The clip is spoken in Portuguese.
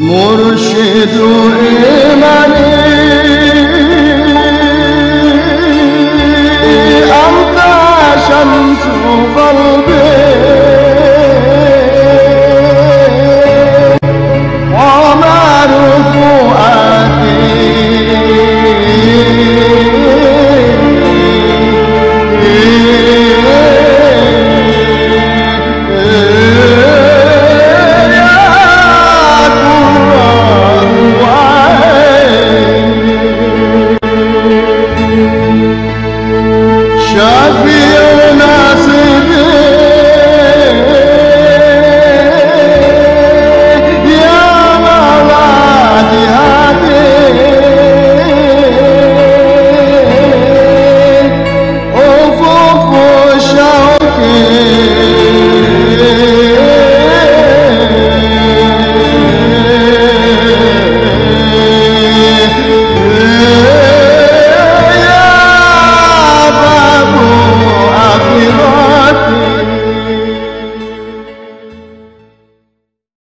Moro cheio